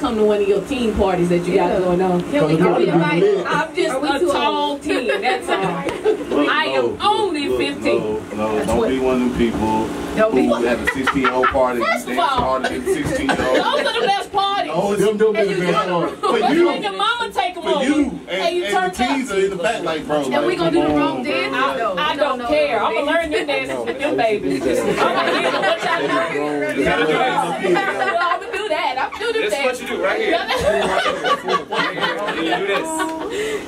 come to one of your teen parties that you got going on. Can we, can we invite? I'm just Are we a tall old? teen. That's all. Look, I am no, only look, 15. No, no, don't be one of them people Don't be- who have a 16 year old party and First dance of all- harder than 16 year old. Those are the best parties. Oh, it's Them them And be you the best go- part. for you, your mama take them for over. you, and and, you and turn the teens are in the back like, bro. And like, we gonna do the wrong dance? bro. I, No, I we don't care. I'm gonna learn them dances with them babies. I'm gonna get them. What y'all do? You that. I'm gonna do that. I'm gonna do them This is what you do right here. You do this.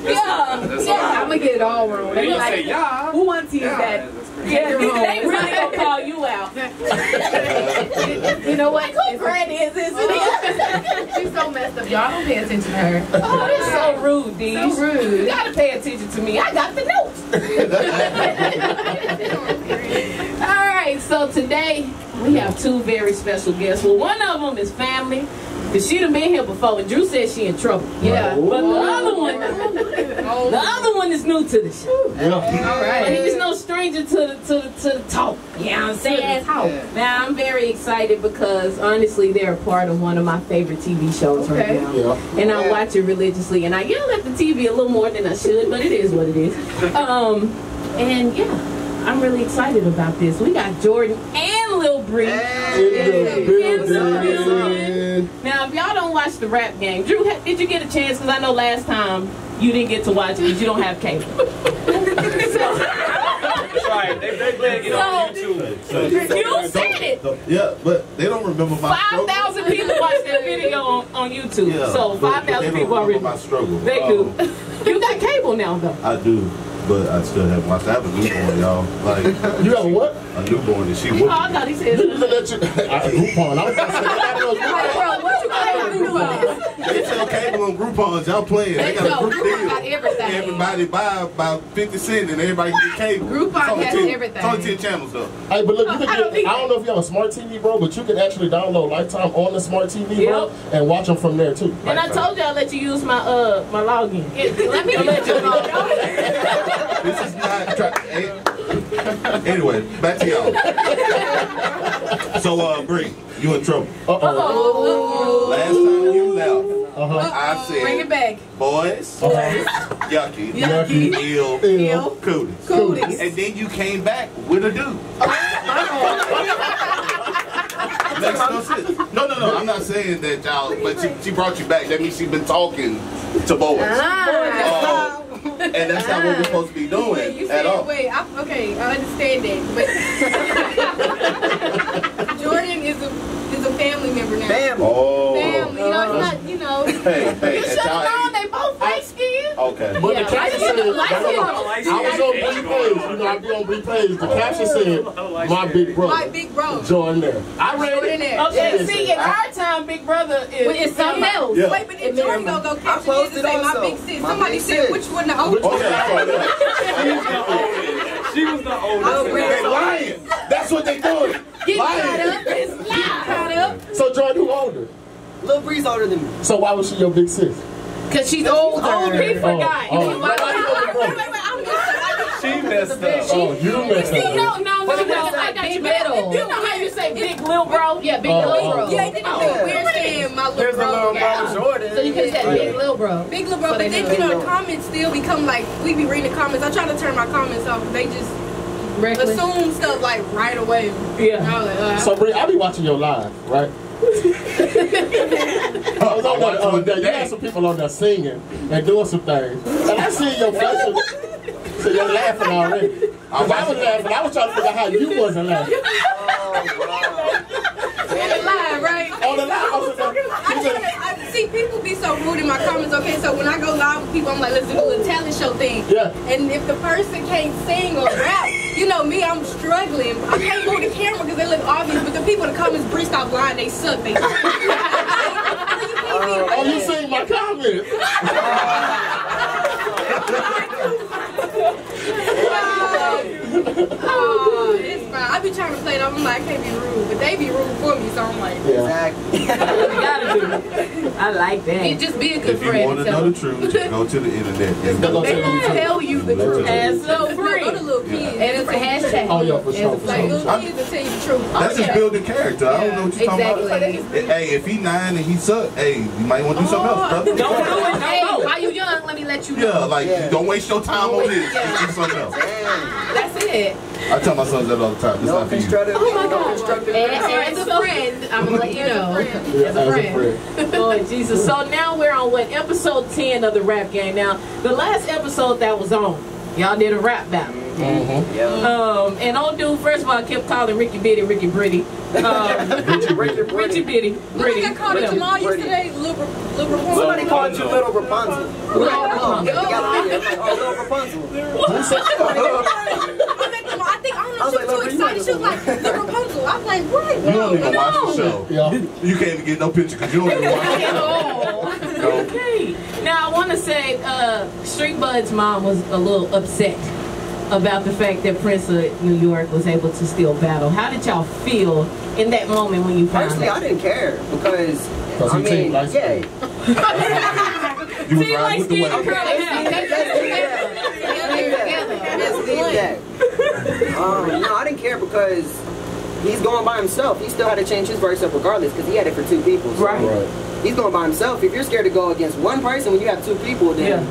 Yeah, yeah. I'm gonna get it all wrong. They They like, who wants to use that? That's crazy. Yeah, they really gonna call you out. You know what? Who granny is this? She's so messed up. Y'all don't pay attention to her. Oh, that's so rude, Dee. So rude. You gotta pay attention to me. I got the notes. All right, so today we have two very special guests. Well, one of them is family. Cause she done been here before, and Drew said she in trouble. Yeah. But the other one, the other one is new to the show. All But right. he's no stranger to the to the, to the talk. Yeah, I'm saying? Yeah. Now I'm very excited because honestly they're a part of one of my favorite TV shows Okay. right now. Yeah. And I watch it religiously and I yell at the TV a little more than I should, but it is what it is. Um and yeah, I'm really excited about this. We got Jordan and Lil Bri. In the. Now, if y'all don't watch the rap game, Drew, did you get a chance? Because I know last time you didn't get to watch it because you don't have cable. so, That's right. They, they glad to get on YouTube. So- you said it. Yeah, but they don't remember my Five struggle. thousand people watched that video on, on YouTube. Yeah, so but- but five they thousand people already. remember my struggle. They Um, do. You got cable now, though. I do, but I still haven't watched. I have a newborn, y'all. Like You have a what? a newborn, and she Oh, I thought he said. You can let you. I, Groupon. I was gonna say that was Like, bro, what you gonna do with this? They sell cable on Groupons. Y'all playing? They got a group deal. got everything. Everybody buy about fifty cents, and everybody get cable. Groupon It's only has 10 everything. It's only ten channels though. Hey, but look, you can I get, don't need I don't know if you have a smart TV, bro, but you can actually download Lifetime on the smart TV, bro, and watch them from there too. And I told you I'll let you use my uh my login. Let me let you know. This is not. Try. anyway, back to y'all. So, uh, Bri, you in trouble. Uh oh. Last time you left, Uh huh. I Bring it back. boys, Uh-huh. yucky, Yucky. ill, Ill. cooties. Cooties. And then you came back with a dude. Makes no sense. No, no, no. I'm not saying that y'all, but she, she brought you back. That means she's been talking to boys. Ah. Uh, and that's not what we're supposed to be ah. doing Wait, you at said, all. wait, I, okay, I understand that, but Jordan is a is a family member now. Family. Oh. Family, you know, it's not, you know. Hey, hey, You at should have known they both light skinned. Okay. But Yeah, the caption light said, skin, light skin. I was on Bri page. You know, I be on Bri page. The caption said, "My big brother. My big brother. Join there. I read Jordan it. there. Okay, Yes. see, in our time, Big Brother is But it's something else. Yeah. Wait, but if Jordan gonna go catch it posted and say my big sis, somebody said which one the oldest? Okay. She was the oldest. Oh, They lying. That's what they doing. Get lying. Caught up. It's live. Caught up. So Jordan, who older? Lil Bri's older than me. So why was she your big sis? Cause she's older. Oh, oh, he forgot. Oh, oh. Why- why- Wait, wait, wait, I'm just, She messed up. Oh, you messed up. no, no, no, no. I like got big you. middle. You know how you say big lil bro? Yeah, big Oh, little oh, bro. yeah, they didn't oh. we're saying my There's little a little bro. bro Jordan. So you could say big little bro. Big little bro, So but then you know the comments still become like we be reading the comments. I try to turn my comments off. They just Reckless. assume stuff like right away. Yeah. I was like, uh, So Bri, I be watching your live, right? I was on there, uh, there. You had some people on there singing and doing some things, and I see your face. So you're laughing already. I was laughing. I was trying to figure out how you wasn't laughing. On the line, right? On the live, I I like, try to, I, see, people be so rude in my comments. Okay, so when I go live with people, I'm like, let's do a talent show thing. Yeah. And if the person can't sing or rap, you know me, I'm struggling. I can't move the camera because they look obvious, but the people in the comments, Bri, stop lying. They suck. They suck. oh, you seen my comments? oh, it's fine. I be trying to play it. I'm like, I can't be rude, but they be rude for me, so I'm like, Yeah. Exactly. You gotta do. I like You that. just be a good If you want to know the truth, just go to the internet. And Go They the gonna tell you the truth. And so free. go to Lil kids. And it's a hashtag. Oh, yeah, for sure, Like little I'm- kids will tell you the truth. That's oh, just building character. I don't know what you're talking Exactly. about. Hey, if he nine and he suck, hey, you might want to do something else, brother. Don't do it. Hey, while you young, let me let you know. Yeah, like don't waste your time on this. Do something else. That's it. I tell my sons that all the time. It's No not for you. constructive. Oh my God. constructive. And, and as a friend, I'm gonna let you know. Yeah, As a friend. friend. Lord Jesus. So now we're on what episode 10 of the rap game. Now, the last episode that was on, y'all did a rap battle. Mm-hmm. Yeah. Um, and old dude, first of all, I kept calling Ricky Bitty, Ricky Britty. Um, Richard, Richard, Richie Bitty, You know, Britty. I called a whatever. Jamal yesterday. Little, little Somebody called you Little Rapunzel. Little Rapunzel. you got it. I'm like, Little Rapunzel. I met Jamal. I think I don't know. I was like, too excited. She was like, "Little Rapunzel." I was like, "What?" You don't even watch the show. Yeah. You can't even get no picture because you don't even watch the show. No. Okay. Now I want to say, uh, Street Bud's mom was a little upset about the fact that Prince of New York was able to still battle. How did y'all feel in that moment when you found Personally, I didn't care because, Because I mean, team yeah. You was See, riding like with the skin wave. curly hair. Let's leave that. Um, no, I didn't care because he's going by himself. He still had to change his verse up regardless because he had it for two people. So Right. Right. He's going by himself. If you're scared to go against one person when you have two people, then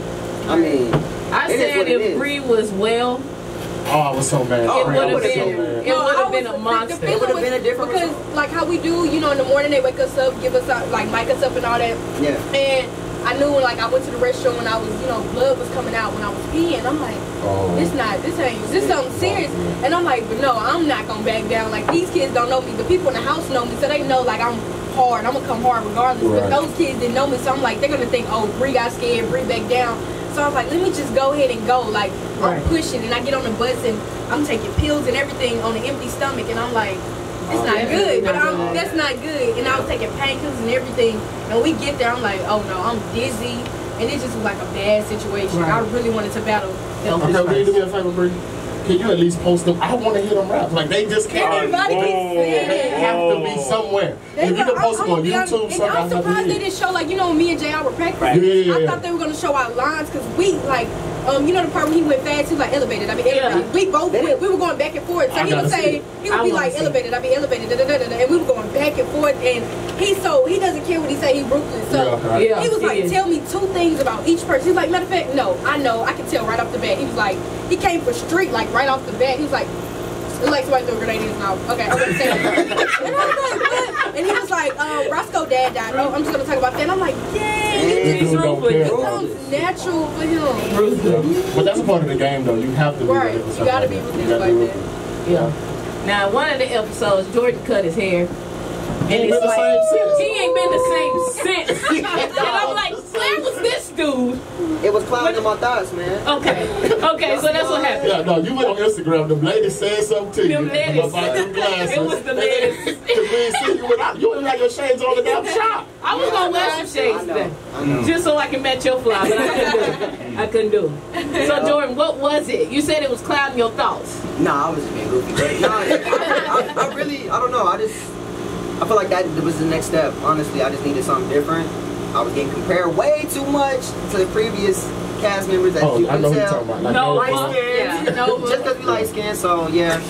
I mean, I It is said what if is. Bree was well, Oh, I was so mad. Oh, it I would have been been- it No, would have been a the- monster. The, feeling would've been a different because, result. like how we do, you know, in the morning they wake us up, give us out, like mic us up and all that. yeah. And I knew, like, I went to the restroom when I was, you know, blood was coming out when I was peeing. I'm like, Oh. this not, this ain't, this something serious. And I'm like, but no, I'm not gonna back down. Like these kids don't know me. The people in the house know me, so they know like I'm hard. I'm gonna come hard regardless. Right. But those kids didn't know me, so I'm like, they're gonna think, oh, Bri got scared, Bri back down. So I was like, let me just go ahead and go. Like I'm pushing, and I get on the bus and I'm taking pills and everything on an empty stomach, and I'm like. It's not good, but I'm, that's not good. And I was taking painkillers and everything. And we get there, I'm like, oh no, I'm dizzy. And it just was like a bad situation. Right. I really wanted to battle. Health Okay, is will you do me a favor, Bri? Can you at least post them? I want to hear them rap. Like they just can't. Everybody Whoa. can They have to be somewhere. They if you can post them I'm on gonna be YouTube, and something I'm I have to surprised they didn't show like you know me and JR were practicing. Yeah, yeah, I thought they were gonna show our lines because we like um you know the part when he went fast he was like elevated I mean elevated. Yeah. We both They we, we were going back and forth. So I he gotta would say it. he would I be like elevated I mean elevated da, da, da, da, da, and we were going back and forth and he so he doesn't care what he say he ruthless so. Yeah, right. Yeah, He was he like, tell me two things about each person. He's like, matter of fact, no, I know, I can tell right off the bat. He was like, he came for street, like right off the bat. He was like, it's like somebody threw a grenade in his mouth. Okay, I'm gonna say that. and I was like, what? And he was like, um, Roscoe dad died. Oh, I'm just gonna talk about that. And I'm like, dang, This He's dude don't ruthless. care. it sounds natural for him. Ruthless. But that's a part of the game, though. You have to be Right, ready you gotta like be that. ruthless like that. Yeah. Now, one of the episodes, Jordan cut his hair. And ain't it's been the like, he ain't been the same since. and I'm like, where was this dude? It was clouding in my thoughts, man. Okay. Okay, so that's what happened. Yeah, no, you went on Instagram. The lady said something to you Them ladies. about them glasses. It was the And then- ladies. Cause we ain't seen you without you didn't have your shades on the damn shop. I was gonna wear some I shades know. today. I know. Just so I can match your fly, but I couldn't do it. I couldn't do it. So Jordan, what was it? You said it was clouding your thoughts. Nah, I was just being goofy. But nah, I, I, I really, I don't know. I just, I feel like that was the next step. Honestly, I just needed something different. I was getting compared way too much to the previous cast members. that Oh, you I can know you're tell. talking about. Like, No, Nova. huh? Yeah, no, Just because we light skin, so yeah,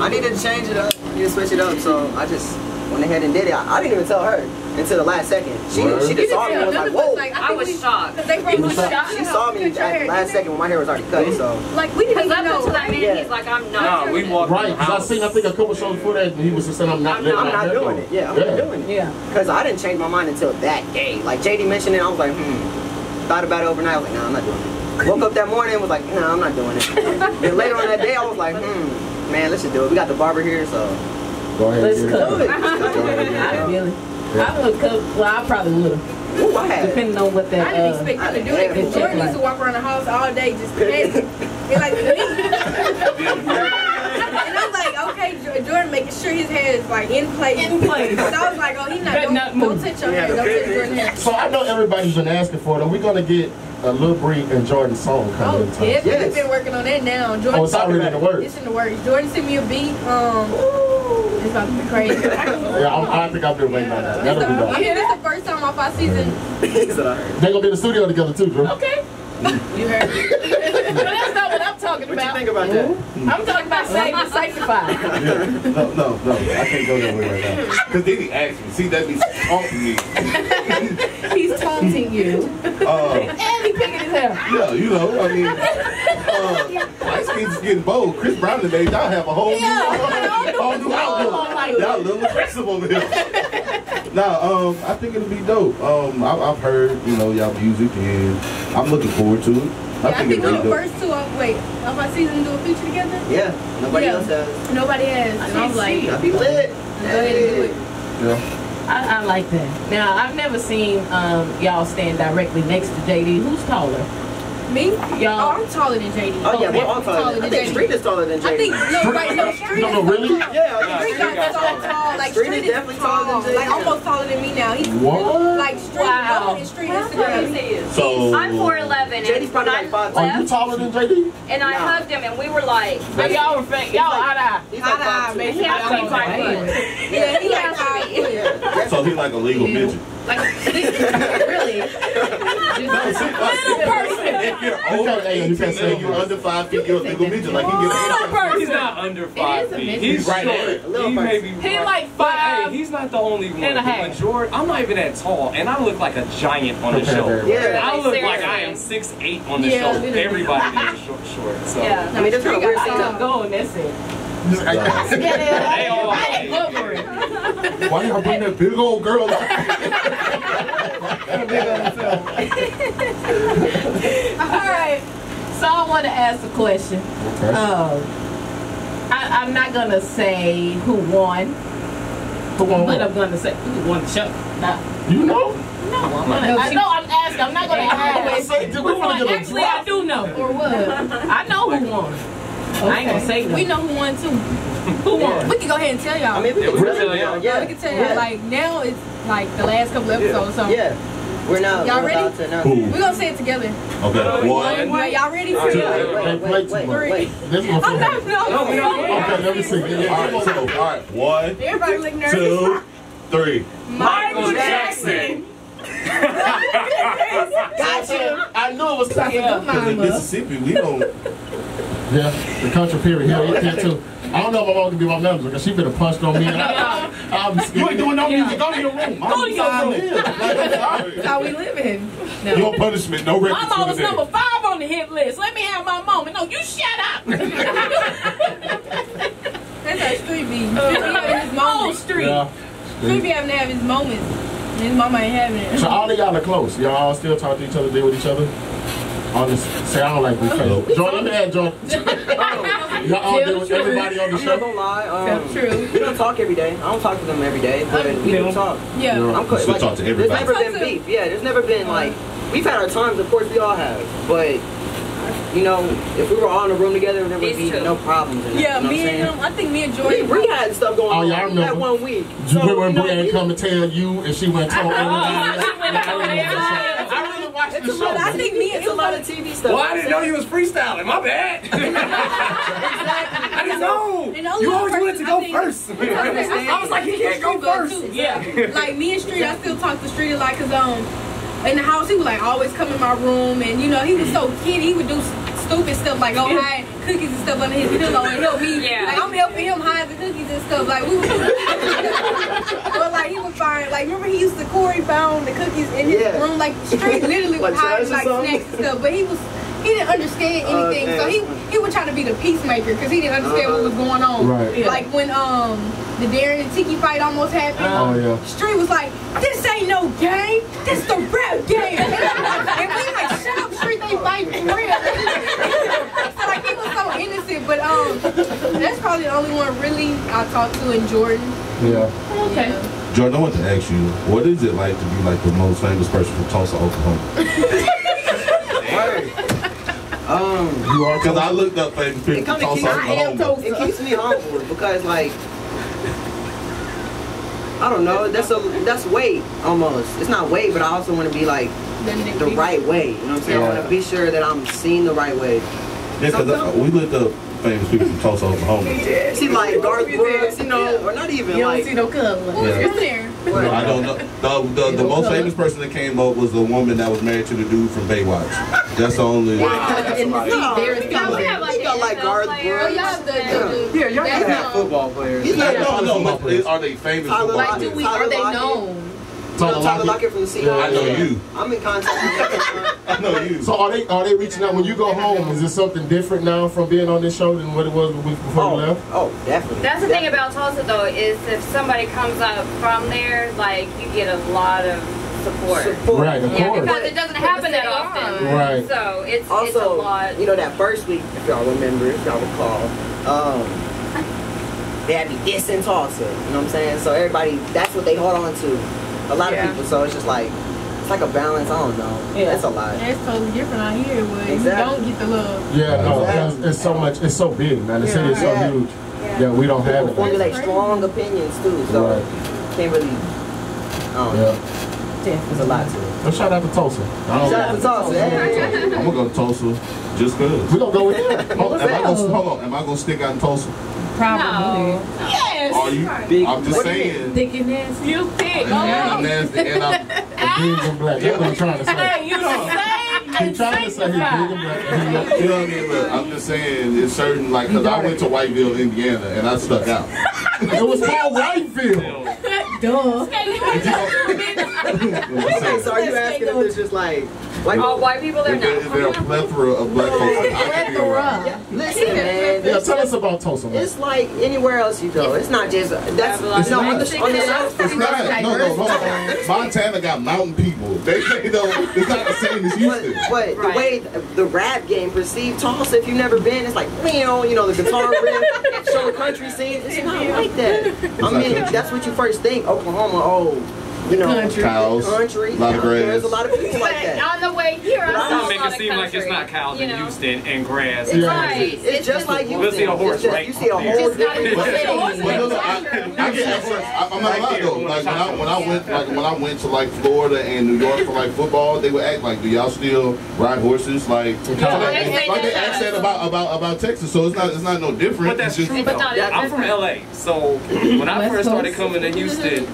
I needed to change it up. I needed to switch it up. So I just went ahead and did it. I, I didn't even tell her until the last second. She Word. she just saw me and was like, whoa. I was shocked. They You was probably shocked? She saw me at the last second when my hair was already cut. So Like we didn't Because even up know. that right? minute, he's like, I'm not. No, we walked Right, because I seen, I think a couple shows before that, he was just saying, I'm not I'm letting I'm not doing it. Yeah, I'm not doing it. Yeah. Because I didn't change my mind until that day. Like JD mentioned it, I was like, hmm. Thought about it overnight. I was like, nah, I'm not doing it. Woke up that morning and was like, nah, I'm not doing it. then later on that day, I was like, hmm, man, let's just do it. We got the barber here, so Go ahead Let's and cut. do it. I really. I would cut. Well, I probably would have, Ooh, I had. depending on what that. I didn't Uh, expect him to do that because Jordan used to walk around the house all day just passing. and like, and I'm like, okay, Jordan making sure his hair is like in place. In place. So I was like, oh, he's not. Better Don't, not don't touch your hair. Don't touch Jordan's hair. So I know everybody's been asking for it. Are we gonna get a Lil Bri and Jordan song Oh, coming in time? definitely. Yes. We've been working on that now. Jordan, Oh, it's already in the works. It's in the works. Jordan sent me a beat. Um, it's about to be crazy. Yeah, I'm, I think I've been waiting on that. That'll be I dope. mean, it's the first time off our season. He said, "All right." They gonna be in the studio together too, Drew. okay. You heard me. but that's not what I'm talking What you about. think about that? I'm talking about saved and sanctified. Yeah. No, no, no. I can't go that way right now. Because then he asked me. See, that means taunting me. He's taunting you. Uh, And he picking his hair. yeah, you know, I mean, uh, Light Skins getting bold. Chris Brown today, y'all have a whole new, whole new outlook. Y'all a little aggressive over here. Nah, um, I think it'll be dope. Um, I, I've heard, you know, y'all music, and I'm looking forward to it. I Yeah, I think think we're the first two of wait, of our season do a feature together. Yeah, nobody Yeah. else has. Nobody has. And I was like, see go it. I'll be lit. ahead and do it. Yeah. I, I like that. Now, I've never seen um, y'all stand directly next to JD. Who's taller? Me? Y'all- Oh, I'm taller than JD. Oh yeah, we're all Taller taller. than I think JD. Street is taller than JD. I think no, right? No, Street No, is no, really? so tall. Yeah, I think Street got so tall. Like Street Street is is definitely tall, taller than like JD. almost taller than me now. He's What? like Street. Wow. Wow. Street is Instagram. So, I'm 4'11 JD's and when probably like five. Are you taller than JD? and I No. hugged him and we were like, So y'all were fake. Y'all eye to eye. He's like Eye-to-eye, five two. baby. he has to be five foot. Yeah, he like five. Yeah. so he like a legal midget. really? No, see, like, if you're over you 18 can't say and you're under 5 feet, you're a legal midget. Like, he Little gets person. He's not under five feet. He's He's right short. at little He may be He right. like But, five hey, he's not the only one. and a The half. majority, I'm not even that tall, and I look like a giant on the show. Yeah. I look Seriously. like I am six eight on the Yeah, show. literally. Everybody there is short, short. So Yeah. I mean, that's kind of weird. I thing. took going, that's it. they all. I ain't good for it. Why y'all bring that big old girl out? All right. So I want to ask a question. Okay. Um, I, I'm not gonna say who won, Who won but? I'm gonna say who won the show. Nah. You know? No, I'm gonna, I know I'm asking. I'm not gonna ask. say, dude, Who we're won? gonna get a Actually, I do know. Or what? I know who won. I ain't gonna say no. We know who won too. who won. We can go ahead and tell y'all. I mean, we Yeah, can we tell can you tell now. y'all. Yeah, we can tell y'all. Like now, it's like the last couple episodes. So Yeah, we're now. Y'all we're ready? about to announce- we're gonna say it together. Okay, one. Wait, y'all ready? All right. Wait, wait, wait, wait, Three. wait. This one I'm not. No, No, we don't. Okay, let me see. Yeah, All right, so, all right, one, Everybody look nervous. two, three. Michael Jackson. Gotcha. I knew it was coming. Yeah. Because in Mississippi, we don't. Yeah, the country period. Here, here too. I don't know if I want to be my manager because she been have punched on me. And I, I'm you ain't doing no music. Go to your room. Go to your room. That's how we living. No punishment, no My records mom for was number five on the hit list. Let me have my moment. No, you shut up. That's how Street be. Uh, street be having his Old moments. street. Yeah. Street be having to have his moments. His mama ain't having it. So all of y'all are close. Y'all all still talk to each other, deal with each other. On this, say I don't like this face. Jordan, let me add Jordan. Y'all all deal with everybody on the I'm not show. gonna lie. Um, True. we don't talk every day. I don't talk to them every day, but we do talk. Yeah. Yeah. I'm close. Still talk to everybody. There's everybody. never been beef. Yeah, there's never been like we've had our times. Of course, we all have. But you know, if we were all in a room together, there would be no problems. In that, Yeah, you know me and him. I think me and We, Jordan. we had stuff going Oh, on yeah, I that one week. You remember when you you- come to tell you and she went told everybody? she went and told everybody. I It's a lot, I think me it's a lot of TV stuff. Well, I didn't know you was freestyling. My bad. I didn't know. You always wanted to go think- first. I was like, he can't go first. too. Yeah. like me and Street, I still talk to Street a lot because um, in the house he would like always come in my room and you know he was so kid he would do stupid stuff like go hide cookies and stuff under his pillow and help me. Yeah. Like I'm helping him hide the cookies and stuff. Like we would. but like he would find like remember he used to Corey found the cookies in his Yeah. room like Street literally Like would hide like something? snacks and stuff, but he was. He didn't understand anything, Okay. so he he would try to be the peacemaker because he didn't understand what was going on. Right. Yeah. Like when um the Darren and Tiki fight almost happened. Oh yeah. Street was like, this ain't no game, this the rap game. and we like, shut up, Street, they fight for real. so like he was so innocent, but um, that's probably the only one really I talked to in Jordan. Yeah. Okay. Jordan, I want to ask you, what is it like to be like the most famous person from Tulsa, Oklahoma? Um, You are Because I looked up famous people It from Tulsa, keeps- Oklahoma. it keeps me humble because like I don't know. That's a that's weight almost. It's not weight, but I also want to be like the right way. You know what I'm saying? I want to be sure that I'm seen the right way. Yeah, because uh, we looked up famous people from Tulsa, Oklahoma. See, like Garth Brooks, you know, or not even You don't see no color. Yeah. Who's there? I don't know. The, the, the most famous person that came up was the woman that was married to the dude from Baywatch. That's the only. In the seat, there is No, color. we have like got like Garth player. Oh, y'all have the, the, the Yeah, y'all have football players. He's No, like, no, no. but Are they famous? Like, do we, are they known? Tyler, Tyler Lockett from the Seahawks. I know you. I'm in contact with I know you. So are they are they reaching out when you go home? Is it something different now from being on this show than what it was the week before you Oh, left? oh, definitely. That's the thing about Tulsa though, is if somebody comes up from there, like you get a lot of support. Support. Right, of Yeah, course. because it doesn't happen that often. Right. So it's it's a Also, lot. you know that first week, if y'all remember, if y'all recall, um, they had me dissing Tulsa. You know what I'm saying? So everybody, that's what they hold on to. A lot Yeah. of people. So it's just like it's like a balance. I don't know. Yeah. That's a lot. It's totally different out here where Exactly. you don't get the love. Yeah, no, Exactly. it's, it's so much. It's so big, man. The city is so Yeah. huge. Yeah, we don't have it. formulate strong opinions too. So Right. can't really. I don't know. Yeah. There's a lot to it. So shout out to Tulsa. Shout out to Tulsa. Hey. I'm gonna go to Tulsa just cause. We gonna go with them. Hold, am I gonna, hold on, am I gonna stick out in Tulsa? Probably. Yes. Are you? Big- I'm just What you saying. Thick and nasty. You thick. I'm oh. nasty and I'm. Big and black. That's what I'm trying to say. Hey, you the same. He's trying to say he's big and black. You know what I mean? Look, I'm just saying it's certain like because I went to Whiteville, Indiana, and I stuck out. It was called Whitefield. Duh. Okay, so are you asking if there's just like white All white people there Is there, is there a plethora of black folks that I can be around? Listen, man. Yeah, tell us about Tulsa. It's like anywhere else you go. It's not just that's Yeah, it's not on it's the on the south. It's not. No, no, hold on. Montana got mountain people. They, they don't. It's not the same as Houston. but the Right. way the rap game perceived Tulsa, if you've never been, it's like, meow, you know, the guitar riff, show the country scene. It's not like that. I mean, that's what you first think. Oklahoma, oh, you know, Country. Cows, country. a lot of grass. There's a lot of people like But that. on the way here, I Don't saw make it of seem like it's not cows you in. Houston and grass. Yeah. Right. It's just like you. We'll see a horse just, right You see a horse. It's not even different. city. But no, no, I, I get I, I'm not allowed though. Like when I when I went like when I went to like Florida and New York for like football, they would act like, do y'all still ride horses? Like, so Yeah, like, they say like they that. that about about about Texas. So it's not it's not no different. But that's It's just, true But though. not I'm from LA, so when I first started coming to Houston,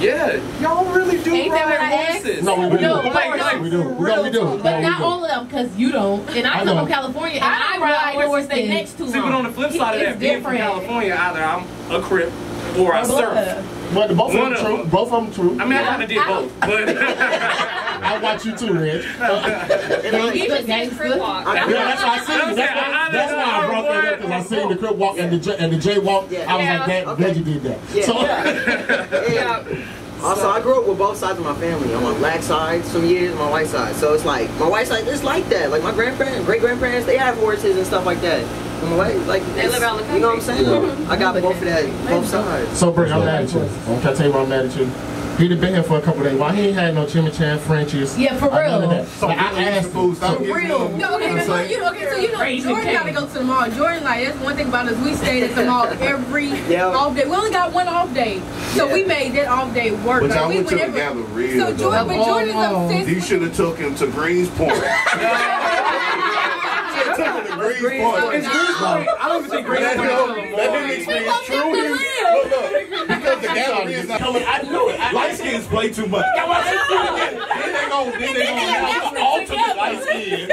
yeah, y'all really do Ain't that ride asked? horses. No, we do. No, Like, like, We do. We do. We do. But No, we not do. all of them, because you don't. And I I come from California, and I I, ride ride horses horses. they next to See, but on the flip side of that, It's being from. California, either I'm a crip or I surf. But the both of them true. them. Both of them true. I mean, I kind of did both, but I watch you too, Reg. You should see Crip walk. Yeah, that's why I seen I'm That's why, that's why I I- brought that up because I seen the crip walk and the J, and the J walk. Yeah. I was like, Yeah. that Okay. Reggie did that. Yeah. So Yeah. Also, I grew up with both sides of my family. On my black side, some years, on my white side. So it's like my white side is like that. Like my grandparents, great grandparents, they have horses and stuff like that. On my way, like They live it's- out in the You know what I'm saying? country. I got both of that, both sides. So, Brick, I'm mad at you. I'm trying to tell you why I'm mad at you. He'd have been here for a couple days. Why he ain't had no chimichan Frenchies? Yeah, for or none of real. that. So I asked him. food. Stop giving real. No, okay, you know so what I'm you saying? know, okay, so you know, Raising Jordan gotta go to the mall. Jordan, like, that's one thing about us. We stayed at the mall every Yeah. off day. We only got one off day, so we made that off day work. But Like, y'all we went to the every- Galleria. So. Jordan, but Jordan's Oh, obsessed. He with- should have took him to Greenspoint. Should have took him to Greenspoint. it's I don't even think That Greenspoint. didn't that didn't experience true. Look, look, because the gallery is not. I knew it. I, Light skins play too much. Then they go, then they go announce the ultimate light skin.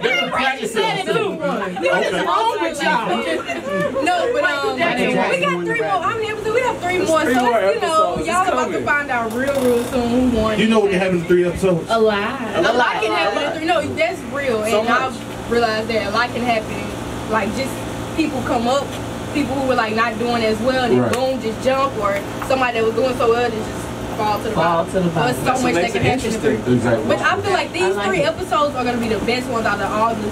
They been practicing. What's wrong with y'all? no, but um, we got three more. How many episodes? We have three more. so you know, y'all about to find out real, real soon who won. You know what can happen in three episodes? A lie. A lot can happen. in three- No, that's real, So and much. I've realized that a lot can happen. Like just people come up, people who were like not doing as well, and then Right. boom, just jump, or somebody that was doing so well, just fall to the Fall bottom. to the So bottom. it's so much what that makes can it happen in Exactly. But I feel like these like three it. episodes are gonna be the best ones out of all the,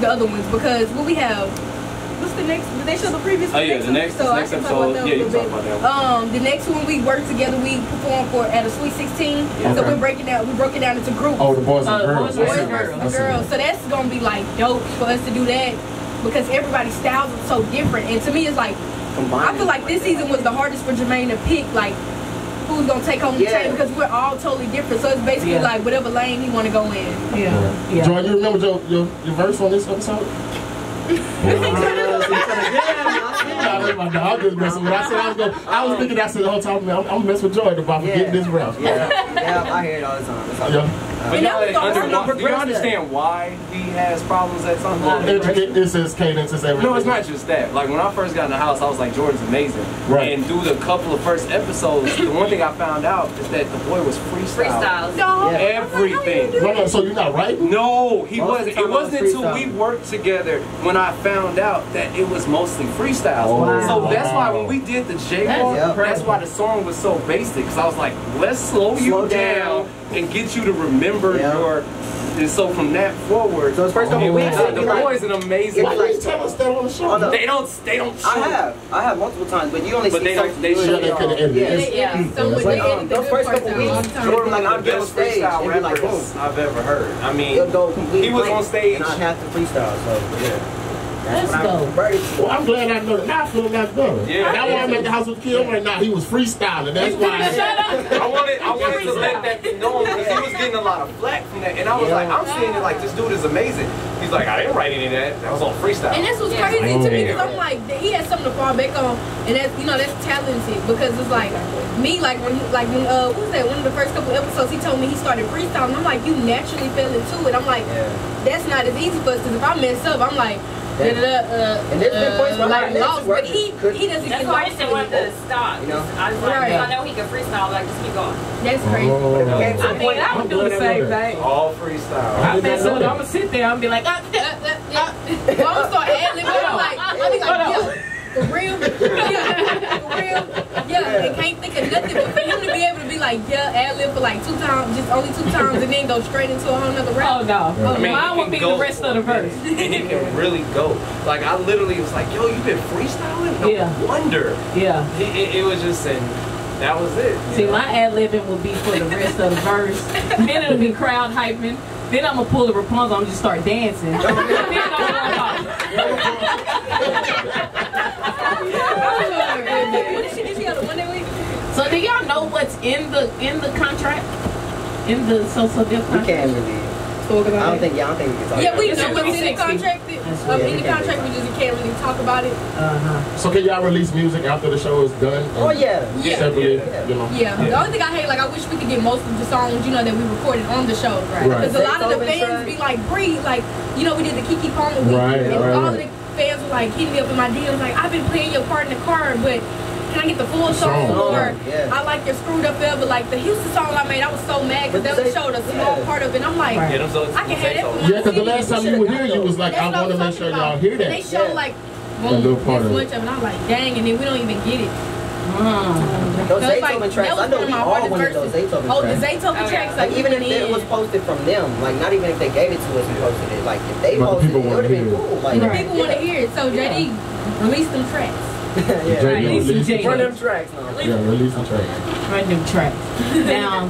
the other ones because what we have. What's the next? Did they show the previous? Oh, yeah, the next- So the I next can talk episode- about that yeah, a you little talk bit. about Um, the next one we worked together. We performed for at a Sweet 16. So Okay. we're breaking down. We broke it down into groups Oh, the boys and Uh, girls. boys I and that. girls. The girls. So that's gonna be like dope for us to do that because everybody's styles are so different. And to me, it's like I feel like this season was the hardest for Jermaine to pick like who's gonna take home the Yeah. chain because we're all totally different. So it's basically Yeah. like whatever lane he want to go in. Yeah. Yeah. Joy, you remember your, your, your verse on this episode? That's my dog. I'm just messing with. I said I was going. I was thinking. I said the whole time, I'm, I'm messing with Jordan about Yeah. getting this route. Yeah, yeah, I hear it all the time. All Yeah. But And y'all that under- do you understand why he has problems at some point? It, it, it's his cadence, it's everything. No, it's not just that. Like when I first got in the house, I was like, Jordan's amazing. Right. And through the couple of first episodes, the one thing I found out is that the boy was freestyle. Freestyles. No. Yeah. Everything. No, no, so you're not right? No, he Most wasn't. It wasn't was until we worked together when I found out that it was mostly freestyles. Oh, So that's why when we did the J That's Walk, incredible. that's why the song was so basic. Cause I was like, let's slow you down, down. And get you to remember Yeah. your. And so from that forward, So his first couple weeks, the be like- boy is an amazing. Why didn't tell us that on the show? Oh, no. They don't. They don't. Show. I have. I have multiple times, but you only But see they don't- they good show- they y'all. could've edited Yeah. it. Yeah, so when But, they um, edit the those first couple out weeks, the time. Jordan like I'd the get on best stage freestyle and be like, boom. I've ever heard. I mean, It'll go completely. He was on stage. and I have to freestyle. So yeah. Let's go. I'm Well, I'm glad I know that. Now I feel much better. Yeah. Now when I'm at the house with the kid, I'm like, nah, he was freestyling. That's why. I wanted, I wanted to let that be known because he was getting a lot of flack from that, and I was Yeah. like, I'm seeing it like this dude is amazing. He's like, I didn't write any of that. That was all freestyle. And that's what's Yeah. crazy to me because Yeah. I'm like, he has something to fall back on, and that's you know that's talented because it's like me like when he, like when uh what was that one of the first couple episodes he told me he started freestyling. I'm like, you naturally fell into it. I'm like, Yeah. that's not as easy for us because if I mess up, I'm like. Yeah. da, da, da, uh, And there's been points where uh, like I lost, but actually he he doesn't That's get why I lost just wanted to stop. You know? I was like, Right. I know he can freestyle, like, just keep going. That's crazy. Oh. But it came to mean. I would do the same thing. all freestyle. I mess up. I'm gonna sit there and be like, ah, Uh, uh, yeah. I'm gonna start ad libbing. I'm like, I'll be like, yeah, for real, yeah, for real, yeah. And can't think of nothing but for him to be able to be like, yeah, ad lib for like two times, just only two times, and then go straight into a whole nother oh rap. no, I oh, mean, mine would be go the rest of the verse. And he can really go. Like I literally was like, yo, you been freestyling? No Yeah. wonder. Yeah. It, it, it was just, and that was it. See, know? my ad libbing will be for the rest of the verse. then it'll be crowd hyping. Then I'm gonna pull the Rapunzel and just start dancing. then I'm gonna walk. What did she, did she have the one day week? So do y'all know what's in the in the contract? In the social deal We can't really. Talk I about don't it. think. Yeah, I don't think we can talk. Yeah, about we it. It's know in what's in the contract. That's Um, what- in the contract, we just can't really talk about it. Uh-huh. So can y'all release music after the show is done? Oh yeah. Yeah. Separately, Yeah. you know. Yeah. The only thing I hate, like, I wish we could get most of the songs, you know, that we recorded on the show. Right. Because a lot of the fans be like, "Breathe," like, you know, we did the Keke Palmer week. Right, and right, all right. of the fans were like hitting me up in my DMs, like, I've been playing your part in the car, but can I get the full song? song, Or yeah. I like your screwed up ever. Like, the Houston song I made, I was so mad because But they they- showed a small yeah. part of it. I'm like, Yeah, them so- I can have that for my Yeah, because the last time you were here, you was like, That's I want to make sure y'all hear They that. show Yeah. like, A little part this of much it. of it. And I'm like, dang, and then we don't even get it. Mm. Those So like, Zaytoven tracks. I know we my all hardest wanted those verses. Zaytoven Oh, the tracks. Zaytoven Oh, tracks, Like like even if it was posted from them, like not even if they gave it to us and posted it, like if they But posted people it, it would have been cool. Like And the Right. people want to hear it. So JD released them tracks. yeah. Jay- Release some Jay. Run them tracks now. Yeah, release the track. Run them tracks. now,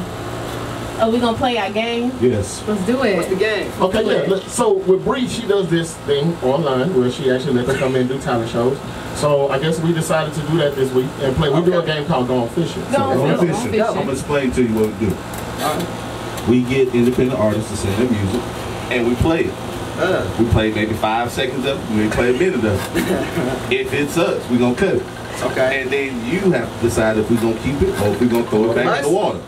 are we gonna play our game? Yes. Let's do it. What's the it. game? Okay, yeah. look, So with Bree, she does this thing online where she actually lets us come in and do talent shows. So I guess we decided to do that this week and play. We do a game called Gone Fishing. Gone I'm Fishing. gonna fishing. I'm gonna explain to you what we do. We get independent artists to send their music, and we play it. Uh, We play maybe five seconds of it, we play a minute of it. if it sucks, we're gonna cut it. okay. And then you have to decide if we're gonna keep it or if we're gonna throw it back in the water.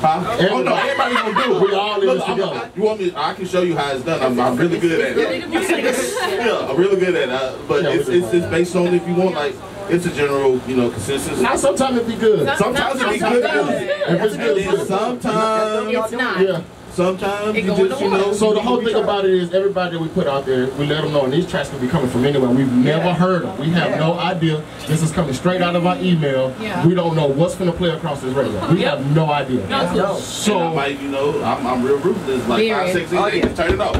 Huh? Oh no, everybody gonna do it. We all in Look, this I'm- together. You want me? I can show you how it's done. I'm, I'm really good at it. yeah, I'm really good at it. Uh, but Yeah, it's, it's, it's based on if you want like it's a general you know consensus. Now sometimes it be good. Sometimes it be good. If it's And good, then good. sometimes, It's not. Yeah. Sometimes you just you know. So the whole thing about it is everybody that we put out there, we let them know, and these tracks can be coming from anywhere. We've never heard them. We have no idea. This is coming straight out of our email. Yeah. We don't know what's going to play across this radio. We have no idea. No clue. No. So I might, you know, I'm, I'm real ruthless. Like Very. five, six, Oh, eight, yeah. just turn it off.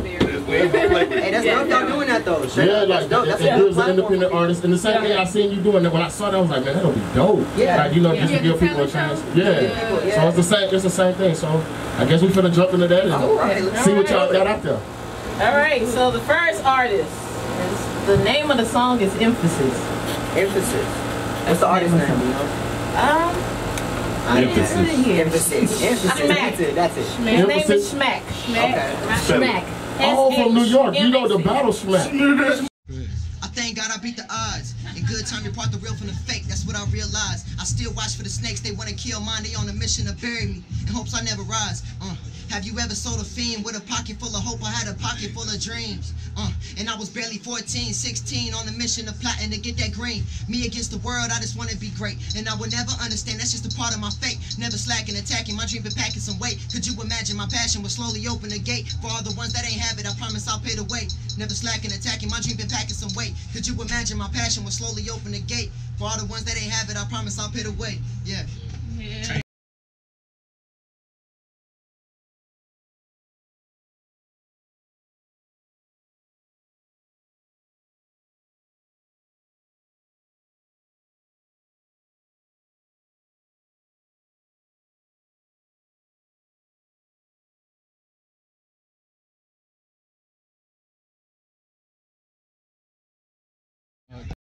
Just we ain't gonna play with Hey, it. that's dope y'all doing that though. Straight yeah, up. like that's dope. That's it a good gives an independent artist, and the same thing I seen you doing. That when I saw that, I was like, man, that'll be dope. Yeah. Like you know, just Yeah, to give people a chance. show. Yeah. Yeah. So it's the same. It's the same thing. So I guess we finna jump into that and Alright, see what y'all got out there. All right. So the first artist, the name of the song is Emphasis. Emphasis. What's the artist name? You know? Um, I- Emphasis. put. Emphasis. Emphasis. Smack. That's it. That's it. His name is Emphasis. Schmack. Okay. Schmack. Oh, from New York. You know the S-H-M-A-C. battle smack. I thank God God, I beat the odds. In good time, you brought the real from the fake. That's what I realized. I still watch for the snakes. They wanna kill mine. They on a mission to bury me in hopes I never rise. Uh, have you ever sold a fiend with a pocket full of hope? I had a pocket full of dreams. Uh, and I was barely 14, 16 on a mission of plotting to get that green. Me against the world, I just wanna be great. And I will never understand, that's just a part of my fate. Never slacking, attacking, my dream been packing some weight. Could you imagine my passion would slowly open the gate? For all the ones that ain't have it, I promise I'll pay the way. Never slacking, attacking, my dream been packing some weight. Could you imagine my passion would slowly open the gate? For all the ones that ain't have it, I promise I'll pay the way. Yeah. Yeah.